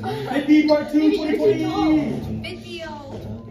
50 part 2, 2020! Video. Kyle,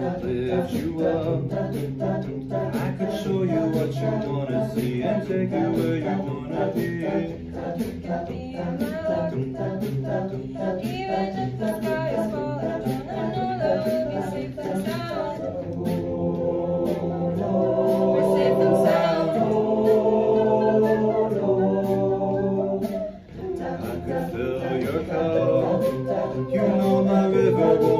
could lift you up. I could show you what you wanna see and take you where you wanna be. Even if the sky is falling I know that we'll be. You know my river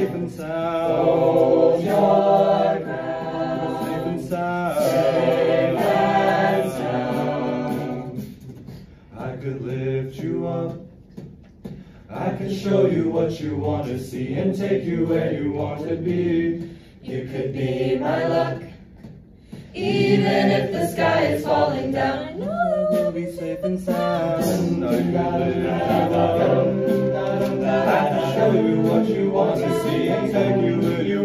safe and sound. Hold your ground. Safe and sound. Safe and sound. I could lift you up. I can show you what you want to see and take you where you want to be. You could be my luck. Even if the sky is falling down, I know that We'll be safe and sound.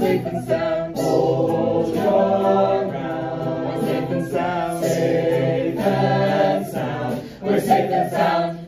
safe and sound. Hold your ground. We're safe and sound. Safe and sound. We're safe and sound.